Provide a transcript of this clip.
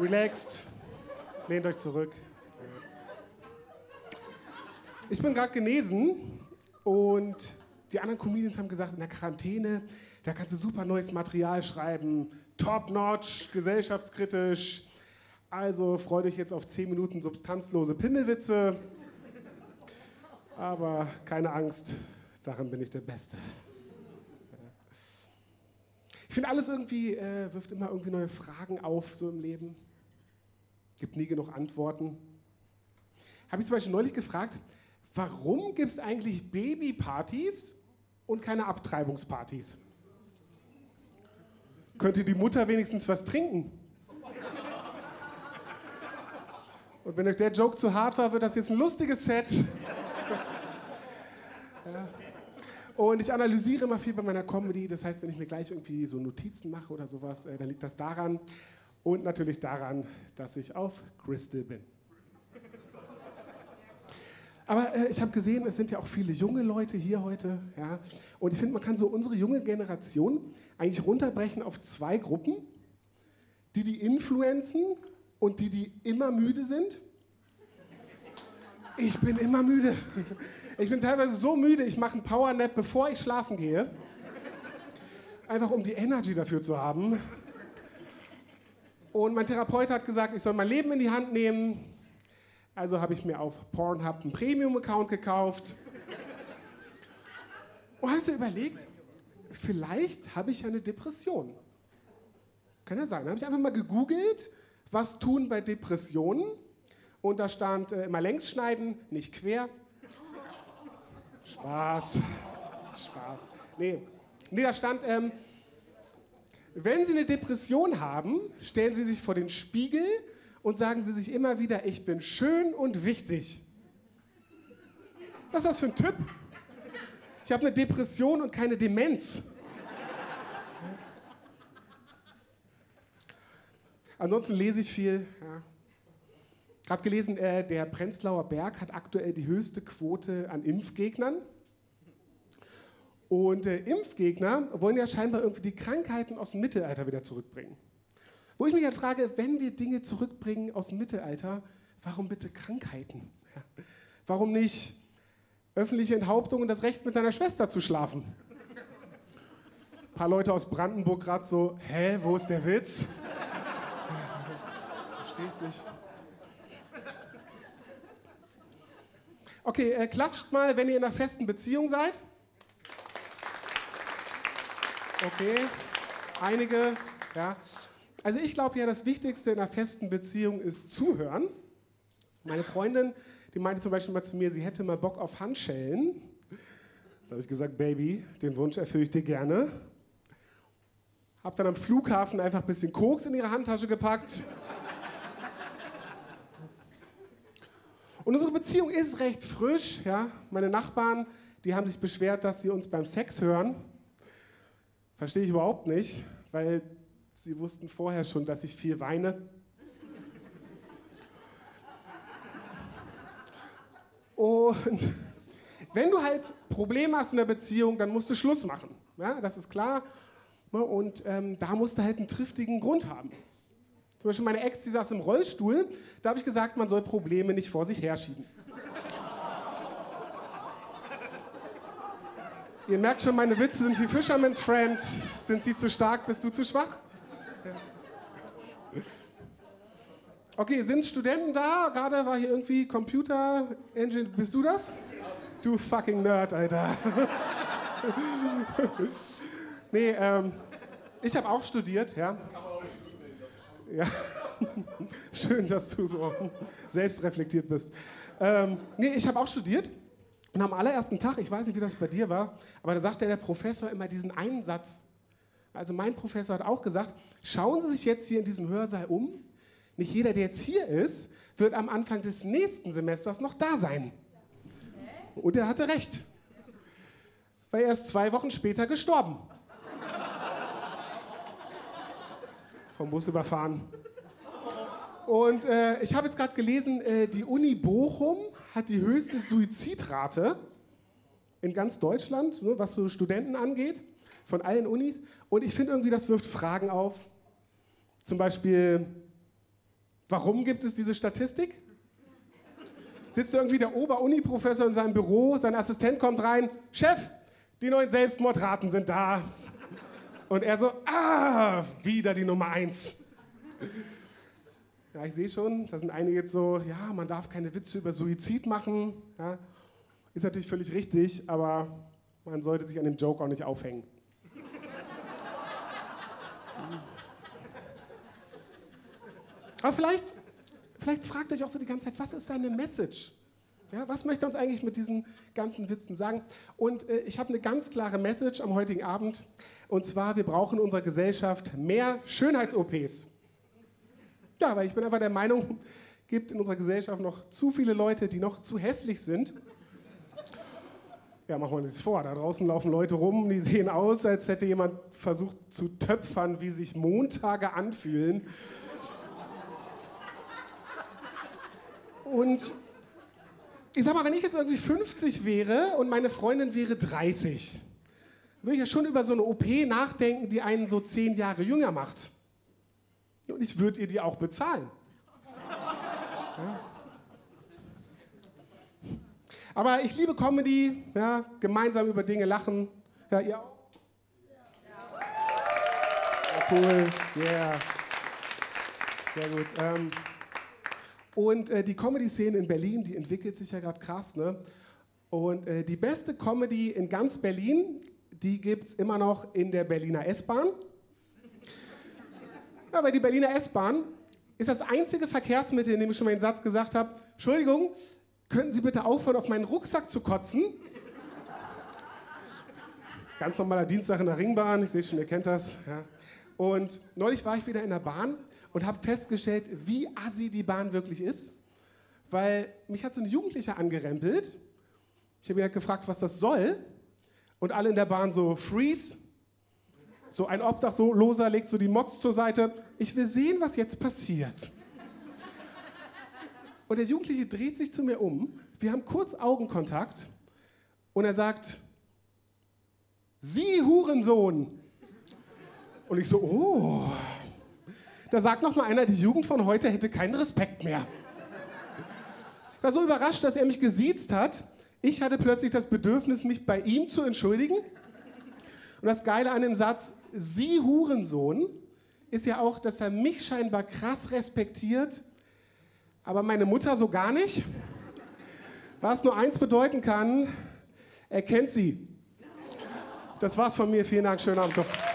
Relaxed. Lehnt euch zurück. Ich bin gerade genesen und die anderen Comedians haben gesagt, in der Quarantäne, da kannst du super neues Material schreiben, top-notch, gesellschaftskritisch. Also freu dich jetzt auf 10 Minuten substanzlose Pimmelwitze. Aber keine Angst, darin bin ich der Beste. Ich finde, alles irgendwie äh, wirft immer irgendwie neue Fragen auf, so im Leben. Gibt nie genug Antworten. Habe ich zum Beispiel neulich gefragt, warum gibt es eigentlich Babypartys und keine Abtreibungspartys? Könnte die Mutter wenigstens was trinken? Und wenn euch der Joke zu hart war, wird das jetzt ein lustiges Set. ja. Und ich analysiere immer viel bei meiner Comedy. Das heißt, wenn ich mir gleich irgendwie so Notizen mache oder sowas, äh, dann liegt das daran. Und natürlich daran, dass ich auf Crystal bin. Aber äh, ich habe gesehen, es sind ja auch viele junge Leute hier heute. Ja? Und ich finde, man kann so unsere junge Generation eigentlich runterbrechen auf zwei Gruppen. Die, die influenzen und die, die immer müde sind. Ich bin immer müde. Ich bin teilweise so müde, ich mache einen Powernap, bevor ich schlafen gehe. Einfach um die Energy dafür zu haben. Und mein Therapeut hat gesagt, ich soll mein Leben in die Hand nehmen. Also habe ich mir auf Pornhub einen Premium-Account gekauft. Und habe so überlegt, vielleicht habe ich eine Depression. Kann ja sein. Da habe ich einfach mal gegoogelt, was tun bei Depressionen. Und da stand äh, immer längs schneiden, nicht quer. Spaß. Spaß. Nee, nee da stand, ähm, wenn Sie eine Depression haben, stellen Sie sich vor den Spiegel und sagen Sie sich immer wieder, ich bin schön und wichtig. Was ist das für ein Typ? Ich habe eine Depression und keine Demenz. Ansonsten lese ich viel. Ja. Gerade gelesen, äh, der Prenzlauer Berg hat aktuell die höchste Quote an Impfgegnern. Und äh, Impfgegner wollen ja scheinbar irgendwie die Krankheiten aus dem Mittelalter wieder zurückbringen. Wo ich mich halt frage, wenn wir Dinge zurückbringen aus dem Mittelalter, warum bitte Krankheiten? Ja. Warum nicht öffentliche Enthauptung und das Recht, mit deiner Schwester zu schlafen? Ein paar Leute aus Brandenburg gerade so, hä, wo ist der Witz? Verstehe es nicht. Okay, äh, klatscht mal, wenn ihr in einer festen Beziehung seid. Okay, einige, ja. Also ich glaube ja, das Wichtigste in einer festen Beziehung ist zuhören. Meine Freundin, die meinte zum Beispiel mal zu mir, sie hätte mal Bock auf Handschellen. Da habe ich gesagt, Baby, den Wunsch erfülle ich dir gerne. Hab dann am Flughafen einfach ein bisschen Koks in ihre Handtasche gepackt. Und unsere Beziehung ist recht frisch. Ja? Meine Nachbarn, die haben sich beschwert, dass sie uns beim Sex hören. Verstehe ich überhaupt nicht, weil sie wussten vorher schon, dass ich viel weine. Und wenn du halt Probleme hast in der Beziehung, dann musst du Schluss machen. Ja, das ist klar. Und ähm, da musst du halt einen triftigen Grund haben. Zum Beispiel meine Ex, die saß im Rollstuhl, da habe ich gesagt, man soll Probleme nicht vor sich herschieben. Ihr merkt schon, meine Witze sind wie Fisherman's Friend. Sind sie zu stark, bist du zu schwach? Okay, sind Studenten da? Gerade war hier irgendwie Computer Engine. Bist du das? Du fucking Nerd, Alter. nee, ähm, ich habe auch studiert, ja. Ja. Schön, dass du so selbstreflektiert bist. Ähm, nee, ich habe auch studiert und am allerersten Tag, ich weiß nicht, wie das bei dir war, aber da sagte der Professor immer diesen einen Satz. Also mein Professor hat auch gesagt, schauen Sie sich jetzt hier in diesem Hörsaal um. Nicht jeder, der jetzt hier ist, wird am Anfang des nächsten Semesters noch da sein. Und er hatte recht. Weil er ist zwei Wochen später gestorben. vom Bus überfahren. Und äh, ich habe jetzt gerade gelesen, äh, die Uni Bochum hat die höchste Suizidrate in ganz Deutschland, ne, was so Studenten angeht, von allen Unis. Und ich finde irgendwie, das wirft Fragen auf. Zum Beispiel, Warum gibt es diese Statistik? Sitzt irgendwie der Ober-Uni-Professor in seinem Büro, sein Assistent kommt rein, Chef, die neuen Selbstmordraten sind da. Und er so, ah, wieder die Nummer eins. Ja, ich sehe schon, da sind einige jetzt so, ja, man darf keine Witze über Suizid machen. Ja, ist natürlich völlig richtig, aber man sollte sich an dem Joke auch nicht aufhängen. Aber vielleicht, vielleicht fragt euch auch so die ganze Zeit, was ist seine Message? Ja, was möchte er uns eigentlich mit diesen ganzen Witzen sagen? Und äh, ich habe eine ganz klare Message am heutigen Abend. Und zwar, wir brauchen in unserer Gesellschaft mehr Schönheits-OPs. Ja, weil ich bin einfach der Meinung, es gibt in unserer Gesellschaft noch zu viele Leute, die noch zu hässlich sind. Ja, machen wir uns das vor. Da draußen laufen Leute rum, die sehen aus, als hätte jemand versucht zu töpfern, wie sich Montage anfühlen. Und ich sag mal, wenn ich jetzt irgendwie 50 wäre und meine Freundin wäre 30, würde ich ja schon über so eine OP nachdenken, die einen so zehn Jahre jünger macht. Und ich würde ihr die auch bezahlen. Ja. Aber ich liebe Comedy, ja, gemeinsam über Dinge lachen. Ja, ihr auch? Ja, cool, yeah. Sehr gut. Ähm, und äh, die Comedy-Szene in Berlin, die entwickelt sich ja gerade krass. Ne? Und äh, die beste Comedy in ganz Berlin, die gibt es immer noch in der Berliner S-Bahn. Ja, weil die Berliner S-Bahn ist das einzige Verkehrsmittel, in dem ich schon mal den Satz gesagt habe, Entschuldigung, könnten Sie bitte aufhören, auf meinen Rucksack zu kotzen? Ganz normaler Dienstag in der Ringbahn, ich sehe schon, ihr kennt das. Ja. Und neulich war ich wieder in der Bahn und habe festgestellt, wie assi die Bahn wirklich ist. Weil mich hat so ein Jugendlicher angerempelt. Ich habe ihn halt gefragt, was das soll. Und alle in der Bahn so, freeze. So ein Obdachloser legt so die Mods zur Seite. Ich will sehen, was jetzt passiert. Und der Jugendliche dreht sich zu mir um. Wir haben kurz Augenkontakt. Und er sagt, Sie Hurensohn. Und ich so, oh. Da sagt noch mal einer, die Jugend von heute hätte keinen Respekt mehr. Ich war so überrascht, dass er mich gesiezt hat. Ich hatte plötzlich das Bedürfnis, mich bei ihm zu entschuldigen. Und das Geile an dem Satz, Sie Hurensohn, ist ja auch, dass er mich scheinbar krass respektiert, aber meine Mutter so gar nicht. Was nur eins bedeuten kann, er kennt sie. Das war's von mir. Vielen Dank. Schönen Abend. Doch.